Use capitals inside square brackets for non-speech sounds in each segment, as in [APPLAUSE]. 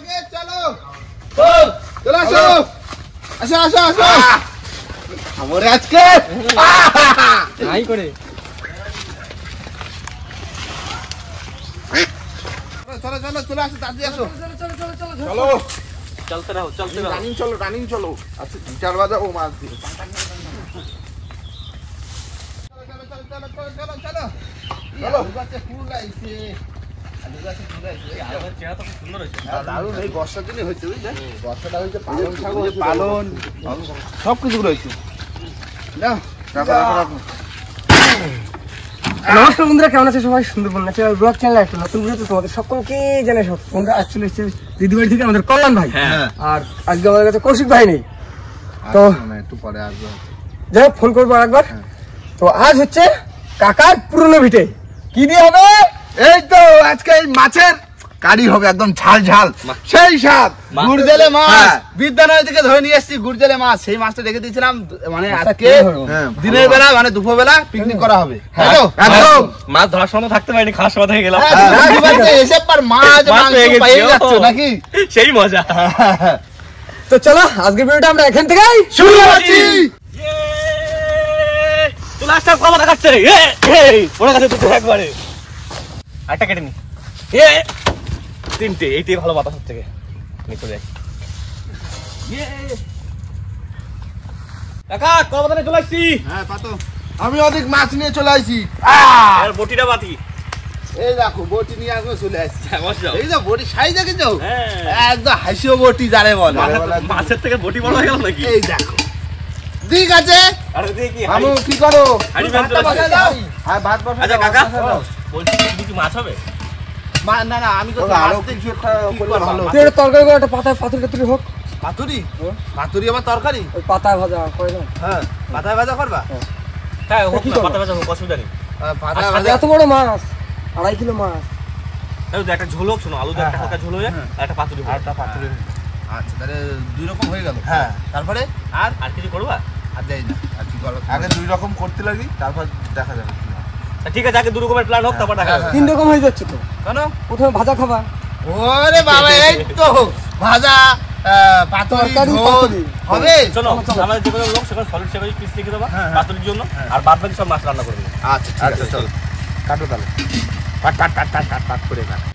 আগে চলো। চলো। আসো। আসো আসো আসো। আমার আজকে? নাই করে। চলো চলো চলো আসো তাড়াতাড়ি আসো। চলো। চলতে রাখো চলতে রাখো রানিং চলো রানিং চলো। আচ্ছা চার বাজাবো মাছ দিয়ে। চলো চলো চলো চলো চলো চলো চলো। আলু পালন সব কিছু রয়েছে নমস্কার বন্ধুরা কেমন আছে সবাই? সুন্দরবন ন্যাচারাল ব্লগ চ্যানেল একটা নতুন ভিডিওতে তোমাদের সকলকে জানাই সব তোমরা আসলে এসেছে দিদিবাড়ি থেকে আমাদের কল্যাণ ভাই। হ্যাঁ। আর আজকে আমাদের কাছে কৌশিক ভাই নেই। তো একটু পরে আসব। যাই হোক ফোন করব আরেকবার তো আজ হচ্ছে কাকার পুরনো ভিটে। কি দিয়ে হবে? এই তো আজকে এই মাছের কারি হবে একদম ঝাল ঝাল সেই স্বাদ। গুড়জেলে মাছ। হ্যাঁ। বিদ্যালয় থেকে ধরে নিয়ে এসেছি গুড়জেলে মাছ। সেই মাছটা রেখে দিয়েছিলাম মানে আজকে হ্যাঁ দিনের বেলা মানে দুপুর বেলা পিকনিক করা হবে। একদম মাছ ধরার সময় থাকতে পারিনি খাওয়ার সময় থেকে গেলাম। হ্যাঁ, এসে পর মাছ নাকি? সেই মজা। তো চলো আজকের ভিডিওটা আমরা এখান থেকেই শুরু করছি। চলে আসতে কমা দেখাচ্ছে। ওরা কাছে দুটো একবারে। আটটা কেটে নি। এ তিনটে এইটাই ভালো বাতাস থেকে যাই কাকা চলে আসছি। হ্যাঁ পাতো। আমি অধিক মাছ নিয়ে চলে আসছি। আর বটিটা বাতি। এই দেখো বটি নিয়ে আসব চলে আসছি। এই তো বটি সাইজ দেখেছ? হ্যাঁ। একদম হাসিও বটি যারে বলে। মাছের- থেকে বটি বড় হয়ে গেল নাকি? এই দেখো। ঠিক আছে। আরে দিয়ে কি আমি কি করো? ভাত বসায় দাও। হ্যাঁ ভাত বসায় আচ্ছা দাও, কাকা। বলছি কি দুটি মাছ হবে? না না আমি তো কিছু তরকারি করে একটা পাতা পাতুরি টাতুরি হোক। পাতুরি? পাতুরি আবার তরকারি? ওই পাতা ভাজা করে দাও হ্যাঁ পাতায় ভাজা করবা? হ্যাঁ। হোক কি না, পাতা ভাজা হোক অসুবিধা নেই। ভাজা এত বড় মাছ আড়াই কিলো মাছ। একটা ঝোল হোক শোনো আলু একটা হালকা ঝোল হয়ে আর একটা পাতুরি হোক। একটা পাতুরি আচ্ছা তাহলে দুই রকম হয়ে গেল। হ্যাঁ। তারপরে? আর আর কিছু করবা? আর যাই না আর কি করো আগে দুই রকম করতে লাগি তারপর দেখা যাবে। হয়। ঠিক আছে আগে দু রকমের প্ল্যান হোক তারপর দেখা হ্যাঁ, তিন রকম হয়ে যাচ্ছে তো? কেন? প্রথমে ভাজা খাবা ওরে বাবা এই তো ভাজা পাতুরি। হবে? শোনো আমাদের যে কোনো লোক সেখানে সলিড সেভাবে পিস রেখে দেবা পাতুরির জন্য আর বাদ বাকি সব মাছ রান্না করবে আচ্ছা আচ্ছা চল। কাটো তাহলে।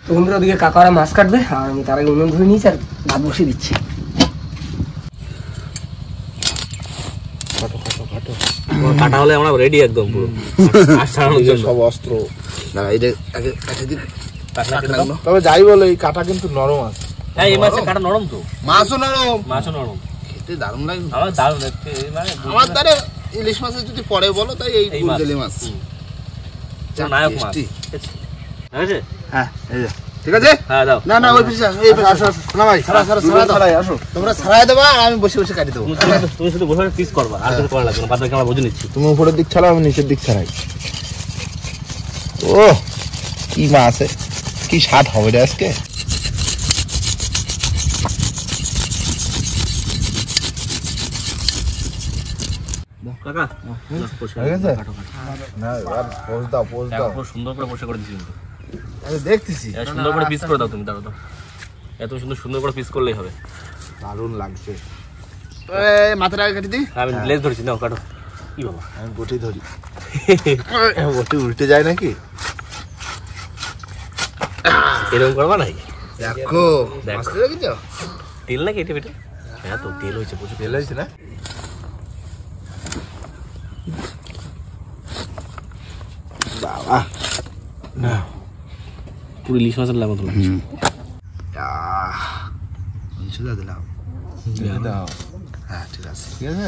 তো বন্ধুরা ওদিকে কাকারা মাছ কাটবে আর আমি তার আগে উনুন ধরে নিয়েছি আর ভাত বসিয়ে দিচ্ছি। কাটা হলে আমরা রেডি একদম পুরো। সব অস্ত্র। না এটা আগে আগে দিন। লাগল তবে যাই বলো এই কাটা কিন্তু নরম আছে। হ্যাঁ এই মাছের কাটা নরম তো। মাছও নরম। মাছও নরম। খেতে দারুণ লাগে। আমার দারুণ মানে আমার দ্বারা ইলিশ মাছের যদি পরে বলো তাই এই এই মাছ। নায়ক মাছ। হ্যাঁ এই যে। ঠিক আছে হ্যাঁ দাও না না ওই পিছে আসো, এই পিছে আসো না ভাই সারা সারা সারা দাও আসো তোমরা সারাই দেবা আর আমি বসে বসে কাটি দেবো তুমি শুধু- বসে পিস করবা আর কিছু করা লাগবে না বাদ বাকি আমরা বুঝে নিচ্ছি তুমি উপরের দিক ছাড়াও আমি নিচের দিক ছাড়াই ও কি মাছ কি স্বাদ হবে রে আজকে কাকা হয়ে এবার দাও পোজ দাও সুন্দর করে বসে করে দিচ্ছি আমি দেখতেছি। এত সুন্দর করে পিস করে দাও তুমি দাও দাও এত সুন্দর সুন্দর করে পিস করলেই হবে। দারুণ লাগছে। এই মাথাটা কাটি দিই আমি লেজ ধরেছি নাও কাটো। কি বাবা? আমি বটি ধরি। [LAUGHS] বটি উল্টে যায় নাকি? এরকম করবা নাকি? দেখো দেখো। তেল নাকি এটা বেটে? হ্যাঁ তো তেল হয়েছে প্রচুর তেল হয়েছে না? বাবা। না। পুরো মাছের লাগতো দিলাম দাও। হ্যাঁ ঠিক আছে। ঠিক আছে?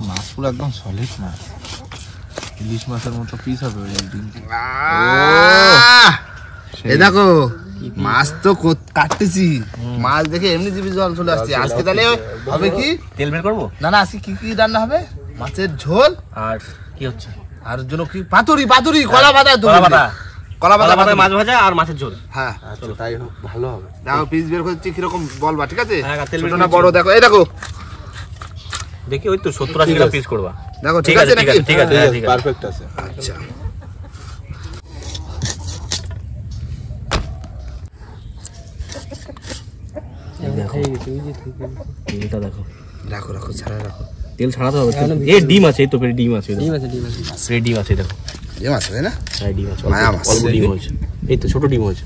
মাছ পুরো একদম সলিড না ইলিশ মাছের মতো পিস হবে ওই একদিন দেখো মাছ তো কো- কাটতেছি। মাছ দেখে এমনি জিবি জল চলে আসছে। আজকে তাহলে হবে কি? তেল বের করব? না না আজকে কি কি রান্না হবে? মাছের ঝোল? আর কি হচ্ছে? আর জন্য কি পাতুরি পাতুরি কলা পাতা কলা পাতা কলা কলা পাতা মাছ ভাজা আর মাছের ঝোল হ্যাঁ আচ্ছা তাই হোক ভালো হবে দেখো পিস বের করছি কীরকম বলবা ঠিক আছে হ্যাঁ, তেল ছোট না বড় দেখো এই দেখো দেখি ওই তো সত্তর আশি পিস করবা দেখো ঠিক আছে আছে, ঠিক আছে, ঠিক আছে। হ্যাঁ, পারফেক্ট আছে আচ্ছা দেখো দেখো রাখো রাখো ছাড়া রাখো তেল ছাড়াতে হবে এ ডিম আছে তো পেটে ডিম আছে ডিম আছে ডিম আছে। ডিম আছে দেখো। এ মাছ তাই না? হ্যাঁ ডিম আছে মায়া মাছ। অল্প ডিম হয়েছে। এই তো ছোট ডিম হয়েছে।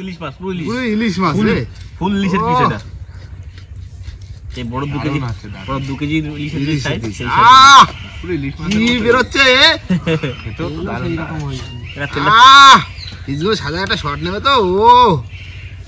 ইলিশ মাছ পুরো ইলিশ। পুরো ইলিশ মাছ ফুল রে ফুল ইলিশের পিস এটা। এই বড় দু কেজি বড় দু কেজি ইলিশের পিস সাইজ। আহ! পুরো ইলিশ কি বেরোচ্ছে খেতেও [LAUGHS] তো দারুণ। লাগে। এটা আহ! পিসগুলো সাদা একটা শর্ট নেবে তো ও।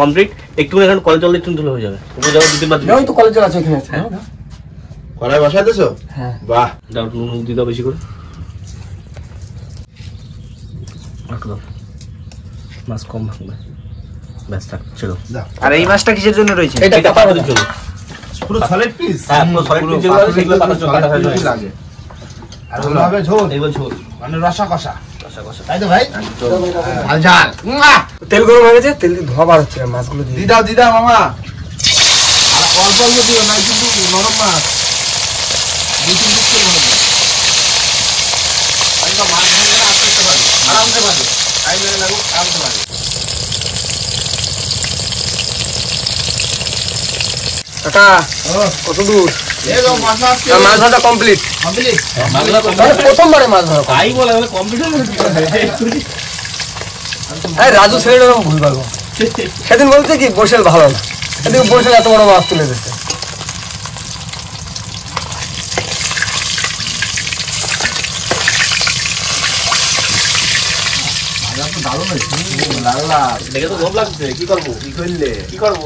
কমপ্লিট। একটু কল জল একটু হয়ে যাবে। আছে হ্যাঁ? কড়াই বসাই দিছো হ্যাঁ। বাহ। দাও নুন দিয়ে দাও বেশি করে। মাছ কম ভাঙবে। ব্যাস থাক ছেড়ো আর এই মাছটা কিসের জন্য রয়েছে? এটা পাতার জন্য। পুরো সলিড পিস হ্যাঁ পুরো সলিড পিস যেগুলো সেগুলো পাতার জন্য কাটা হয়ে লাগে। আর ওগুলো হবে ঝোল। এইগুলো ঝোল। মানে রসা কষা কষা কষা তাই তো। ভাই ঝাল। ঝাল তেল গরম হয়ে গেছে তেল দিয়ে ধোয়া বার হচ্ছে মাছগুলো দিয়ে। দিদাও দিদাও মামা! আর অল্প অল্প দিও না কিন্তু নরম মাছ। দুই তিন পিস করে মাছ। ভাজবে না আস্তে আস্তে ভাজবে আরামসে ভাজবে টাইম লেগে লাগুক আরামসে ভাজবে কাকা কত দূর? আর মাছ ভাজা কমপ্লিট কমপ্লিট মানে প্রথমবারে মাছ ধরা হয়ে এই রাজু ছেলেটা এরকম ভুল পারব। সেদিন বলছে কি বসেল ভালো না। সেদিন বসেল এত বড় মাছ তুলে দিচ্ছে লাল লাল দেখে তো লোভ লাগছে কি করব কি করলে কি করব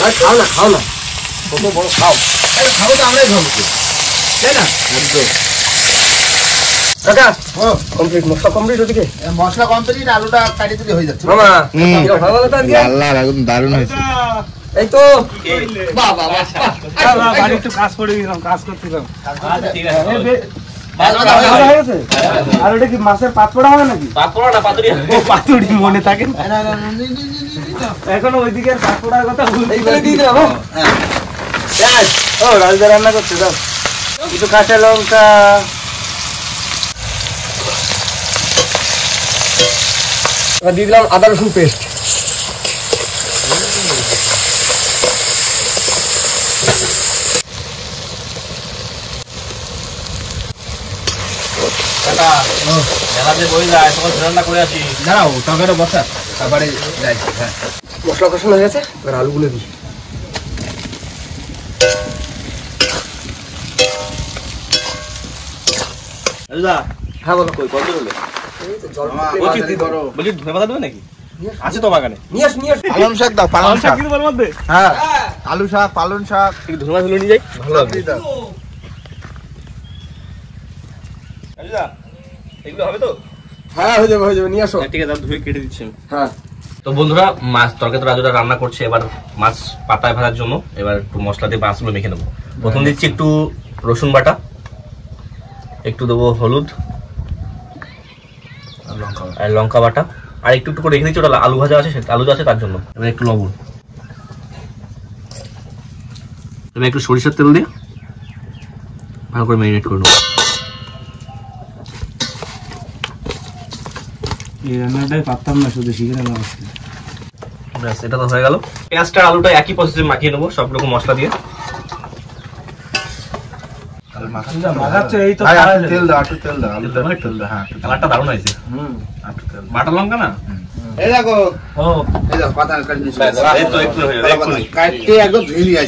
আর খাও না খাও না কত বড় খাও আরে খাব তো আমরাই খাব তাই না একদম কাকা কমপ্লিট মশলা কমপ্লিট ওদিকে মশলা কমপ্লিট আলুটা কাটি হয়ে যাচ্ছে মামা ভালো ভালো করে একদম দারুণ হয়েছে এই তো বাহ বাবা বাহ বাড়ি একটু কাজ করে দিলাম কাজ করছিলাম আচ্ছা ঠিক আছে হয়ে ভালো। হয়ে আর ওটা কি মাছের পাতপড়া হবে নাকি পাতপড়া না পাতুরি ও পাতুড়ি মনে থাকে না। না, না। এখনও ওইদিকে পাতপড়ার কথা বলতে এইগুলো দিয়ে দিলাম হ্যাঁ? হ্যাঁ। ও রাজদা রান্না করছে দাও একটু কাঁচা লঙ্কা এবার দিয়ে দিলাম আদা রসুন পেস্ট মেলাতে বই যায় সকাল রান্না করে আসি। দাঁড়াও টমেটো বসা। তারপরে যাই হ্যাঁ। মশলা কষানো হয়ে গেছে এবার আলুগুলো দিই। হ্যাঁ বলো কই কত হলো এই তো জল মামা, ফুটলে বলছি মাছ দিয়ে দাও। বলছি ধনে পাতা দেবে নাকি? আছে তো বাগানে? নিয়ে আস নিয়ে আস। পালন শাক দাও পালন শাক কিন্তু মধ্যে? হ্যাঁ। আলু শাক পালন শাক। একটু ধনে পাতা নিয়ে যাই। ভালো হবে। দাও। এগুলো হবে তো? হ্যাঁ হয়ে যাবে হয়ে যাবে নিয়ে আসো। হ্যাঁ, ঠিক আছে ধুয়ে কেটে দিচ্ছি হ্যাঁ। তো বন্ধুরা মাছ তরকারি রাজুরা রান্না করছে এবার মাছ পাতায় ভাজার জন্য এবার একটু মশলা দিয়ে মাছগুলো মেখে নেব। প্রথম দিচ্ছি একটু রসুন বাটা একটু দেবো হলুদ আর লঙ্কা আর লঙ্কা বাটা আর একটু একটু করে রেখে দিচ্ছি ওটা আলু ভাজা আছে সেটা আলু আছে তার জন্য। এবার একটু লবণ। এবার একটু সরিষার তেল দিয়ে ভালো করে ম্যারিনেট করে নেব। এই রান্নাটাই পারতাম না শুধু শিখে নিলাম আজকে। ব্যাস এটা তো হয়ে গেল। পেঁয়াজটা আলুটা একই প্রসেসে মাখিয়ে নেব সব রকম মশলা দিয়ে। দাও হ্যাঁ। বাটা লঙ্কা না? এই দেখো। ও। এই দেখো পাতা কাটি এই তো একটু হয়ে গেল, কাটতে একদম ধুয়ে নিয়ে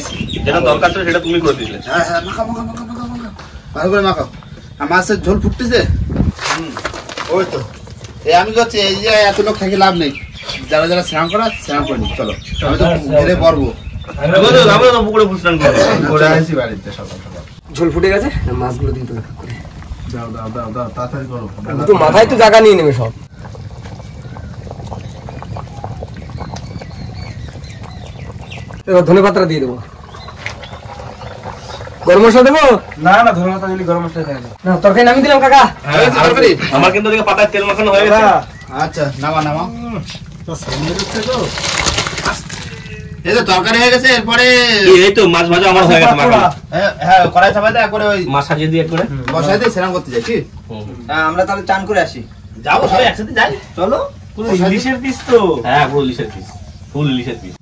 যেটা দরকার ছিল সেটা তুমি করে দিলে। হ্যাঁ হ্যাঁ মাখা মাখা মাখা মাখা মাখা ভালো করে মাখাও। আর মাছের ঝোল ফুটতেছে? ওই তো। এই আমি করছি এই যে এত লোক থাকি লাভ নেই। যারা যারা স্নান করা স্নান করে চলো আমি তো ঘেরে তো সকাল সকাল। ঝোল ফুটে গেছে? মাছগুলো দিতে হবে করে। দাও দাও দাও দাও তাড়াতাড়ি করো। তো মাথায় তো জায়গা নিয়ে নেবে সব। এবার ধনে পাতা দিয়ে দেবো। গরম মশলা দেবো? না না ধরে মাথা দিলি গরম মশলা দেয় না না তরকারি নামিয়ে দিলাম কাকা। হ্যাঁ, আমার- কিন্তু ওদিকে পাতায় তেল মাখানো হয়ে গেছে। আচ্ছা নামা নামা। এই তো তরকারি হয়ে গেছে এরপরে এই- এই তো মাছ ভাজা আমার হয়ে গেছে হ্যাঁ, হ্যাঁ কড়াই দেয় করে ওই মাছ সাজিয়ে দিয়ে একবারে। বসাই দিয়ে স্নান করতে যাই কি? আমরা তাহলে চান করে আসি। যাব সবাই একসাথে যাই। চলো। পুরো ইলিশের পিস তো। হ্যাঁ পুরো ইলিশের পিস ফুল ইলিশের পিস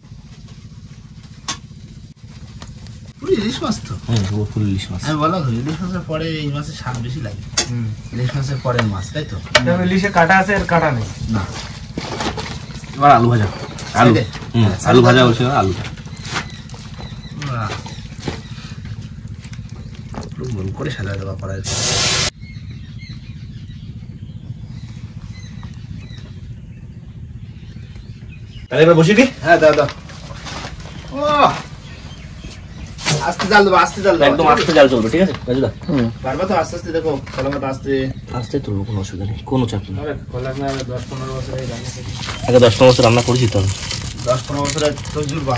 পুরো ইলিশ মাছ তো। হুম পুরো ইলিশ মাছ। আমি বললাম তো, ইলিশ মাছের পরে এই মাছের স্বাদ বেশি লাগে। ইলিশ মাছের পরে মাছ তাই তো? ইলিশে কাটা আছে আর কাটা নেই। না। এবার আলু ভাজা। আলু। সাইডে? আলু ভাজা বলছিল আলু। বাহ। গোল করে সাজা দেওয়া করা হয়েছে। তাহলে এবার বসিয়ে দিই হ্যাঁ দাও ও আস্তে চাল দেবো আস্তে চাল একদম আস্তে চাল চলবে ঠিক আছে? রাজুদা পারবা তো আস্তে আস্তে দেখো কলাটা আস্তে। আস্তে তুলবো কোনো অসুবিধা নেই কোনো চাপ নেই। কলা আমরা দশ পনেরো বছর আগে দশ পনেরো বছর রান্না করেছি তো দশ পনেরো বছর তজুরবা।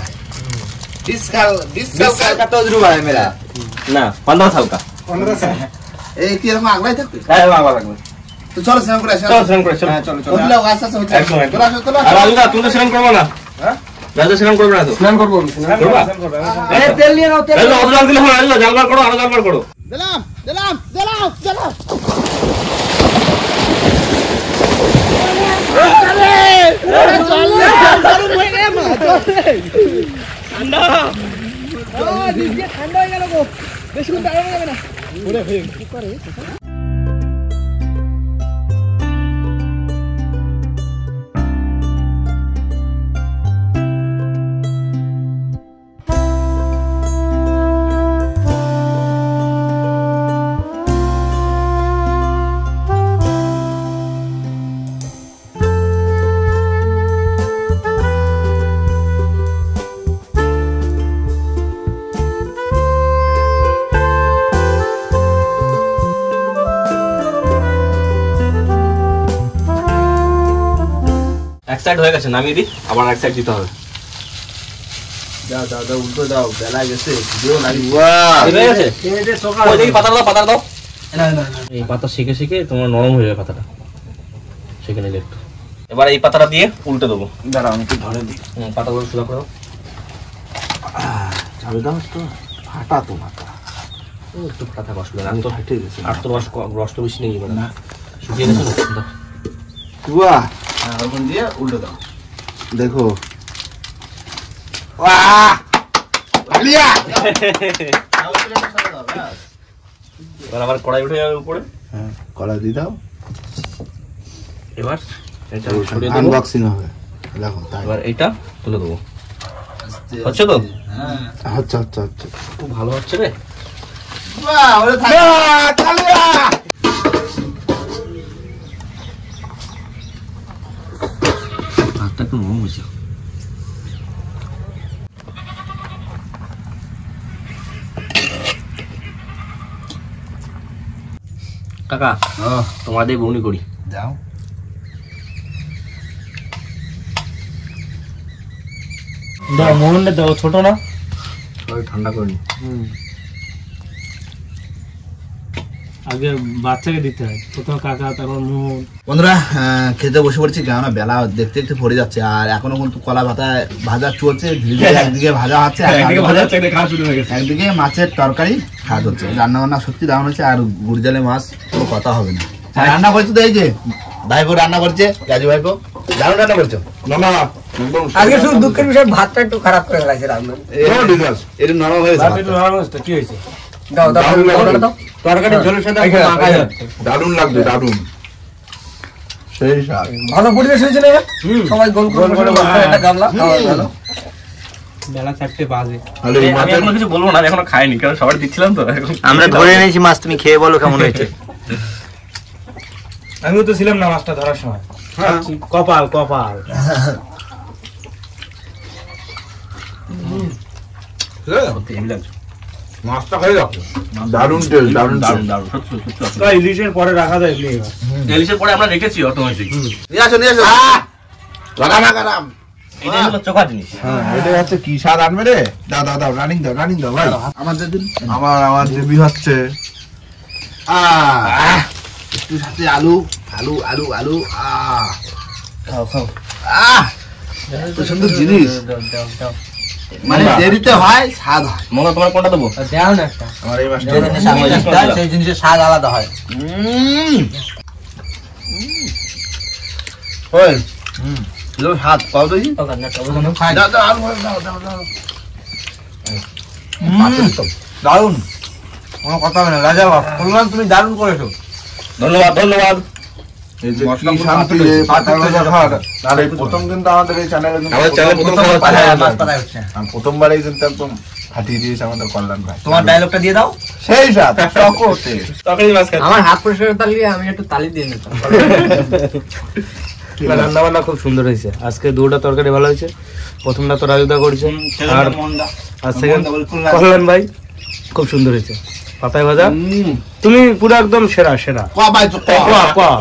না পনেরো সালকা পনেরো সাল। এই কি রকম আগলাই থাকবে? হ্যাঁ, চলো শ্রেণ করে চলো শ্রম করে চলো। চলো চলো। আস্তে আস্তে হচ্ছে একদম তুমি তো শ্রেণ করব না? হ্যাঁ? রাজুদা স্নান করবে না তো? স্নান করব স্নান করবা? তেল নিয়ে নাও তেল জাল দিলে হবে না, রাজুদা জাল বার করো আরও জাল বার করো। দিলাম দিলাম দিলাম দিলাম। এক সাইড হয়ে গেছে নামিয়ে দিই আবার এক সাইড দিতে হবে। দাও দাও দাও উল্টো দাও বেলা গেছে দিও না। হয়ে গেছে ওই দেখি পাতা দাও পাতা দাও। এই পাতা শিখে শিখে তোমার নরম হয়ে যাবে পাতাটা। শিখে নিলে একটু। এবার এই পাতাটা দিয়ে উল্টে দেবো। দাঁড়াও আমি একটু ধরে দিই। পাতাগুলো সোজা করে দাও। চালু দাও তো ফাটা তো মাথা। একটু ফাটা থাকা অসুবিধা আমি তো ফাটে গেছে আর তো রস রস তো বেশি নেই এবার। শুকিয়ে গেছে না বাহ হ্যাঁ ওরকম দিয়ে উল্টো দাও। দেখো। এবার আবার কড়াই উঠে যাবে উপরে। হ্যাঁ কলা দিয়ে দাও। এবার এটা আনবক্সিং হবে। দেখো তাই। এবার এইটা তুলে দেবো। হচ্ছে তো? হ্যাঁ। আচ্ছা আচ্ছা আচ্ছা। খুব ভালো হচ্ছে রে। বাহ ওরে থাক। ভাতটা একটু নরম হয়েছে কাকা তোমাদের বউনি করি। যাও। দাও মোহনটা দাও ছোট না। ঠান্ডা করে নি। আগে বাচ্চাকে দিতে হয় প্রথম কাকা তারপর মোহন বন্ধুরা খেতে বসে পড়েছি কেননা বেলা দেখতে দেখতে পড়ে যাচ্ছে আর এখনও কিন্তু কলা পাতা ভাজা চলছে ধীরে ধীরে একদিকে ভাজা হচ্ছে একদিকে হয়ে গেছে মাছের তরকারি খাওয়া হচ্ছে রান্না বান্না সত্যি দারুণ হচ্ছে আর গুড়জালে মাছ কোনো কথা হবে না রান্না করছ তো এই যে ভাইপো রান্না করছে রাজু ভাইপো দারুণ রান্না করছ না না আজকে শুধু দুঃখের বিষয় ভাতটা একটু খারাপ করে লাগছে রান্না এটা নরম হয়েছে কি হয়েছে দাও দাও দারুণ দাও, লাগবে। দাও, দাও। তরকারি ঝোলের সাথে মাখা যাচ্ছে। দারুণ লাগবে দারুণ। সেই স্বাদ। ভালো পরিবেশ হয়েছে না সবাই গোল গোল করে একটা গামলা। খাওয়া গেল বেলা চারটে বাজে। আমি এখনও কিছু বলব না এখনও খাইনি কারণ সবার দিচ্ছিলাম তো। আমরা ধরে এনেছি মাছ তুমি খেয়ে বলো কেমন হয়েছে। [LAUGHS] আমিও তো ছিলাম না মাছটা ধরার সময়। কপাল কপাল। [LAUGHS] মাছটা খাই রাখো দারুণ টেস্ট দারুণ দারুণ দারুণ সত্যি সত্যি সত্যি। ইলিশের পরে রাখা যায় এমনি ইলিশের পরে আমরা রেখেছি অটোমেটিক নিয়ে আসো নিয়ে আসো। লাগাম লাগাম হ্যাঁ এটা হচ্ছে কি স্বাদ আনবে রে? দাও দাও দাও রানিং দাও রানিং দাও ভাই। আমাদের দিন। আমার আমার দেবী হচ্ছে। আহ! আলু আলু আলু আলু আহ! খাও খাও। আহ! এত জিনিস। মানে দেরিতে হয় স্বাদ হয়। মনে তোমার কোনটা দেবো? দেও না একটা। আমার এই মাছটা সেই জিনিসের স্বাদ আলাদা হয়। ওই পাও তো দারুণ কোনো কথা হবে না রাজা বাপ কল্যাণ তুমি দারুণ করেছ। ধন্যবাদ ধন্যবাদ। এই যে মশলা কি পুরো শান্তি পাতলা রে, হয়েছে, পাতলা পাতলা হয়েছে খাওয়াটা। আর এই প্রথম কিন্তু আমাদের এই চ্যানেলে কিন্তু আমাদের চ্যানেলে প্রথম খাওয়া হচ্ছে। পাতলা মাছ হয়েছে। পাতায় হচ্ছে আর প্রথমবারেই কিন্তু একদম ফাটিয়ে দিয়েছে আমাদের কল্যাণ ভাই। তোমার ডায়লগটা দিয়ে দাও। সেই সাথ সকতে তরকারি মাছ খাচ্ছি। আমার হাত পরিষ্কার তালি আমি একটু তালি দিয়ে নিতাম। [LAUGHS] রান্না বান্না খুব সুন্দর হয়েছে। আজকে দুটা তরকারি ভালো হয়েছে। প্রথমটা তো রাজুদা করেছে। আর আর সেকেন্ড কল্যাণ ভাই খুব সুন্দর হয়েছে। পাতায় ভাজা? তুমি পুরো একদম সেরা সেরা। কোয়া ভাই তো কোয়া। কোয়া, কোয়া।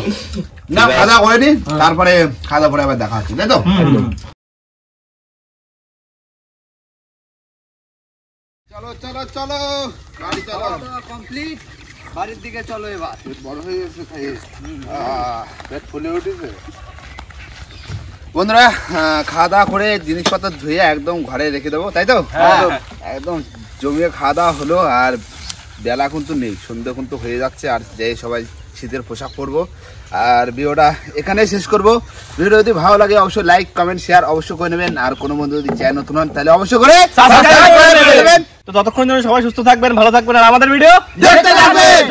না খাওয়া করে নি তারপরে খাওয়া পরে আবার দেখা হচ্ছে তাই তো? চলো চলো চলো। গাড়ি চলো কমপ্লিট বাড়ির দিকে চলো এবার। বড় হয়ে গেছে খাইয়ে। পেট ফুলে উঠেছে। বন্ধুরা খাওয়া দাওয়া করে জিনিসপত্র ধুয়ে একদম ঘরে রেখে দেবো তাই তো? একদম জমিয়ে খাওয়া দাওয়া হলো আর বেলা কিন্তু নেই সন্ধ্যে কিন্তু হয়ে যাচ্ছে আর যে সবাই শীতের পোশাক পরবো। আর ভিডিওটা এখানেই শেষ করব। ভিডিও যদি ভালো লাগে অবশ্যই লাইক কমেন্ট শেয়ার অবশ্যই করে নেবেন। আর কোনো বন্ধু যদি চায় নতুন হন তাহলে অবশ্যই করে তো ততক্ষণ যেন সবাই সুস্থ থাকবেন ভালো থাকবেন আর আমাদের ভিডিও দেখতে থাকবেন।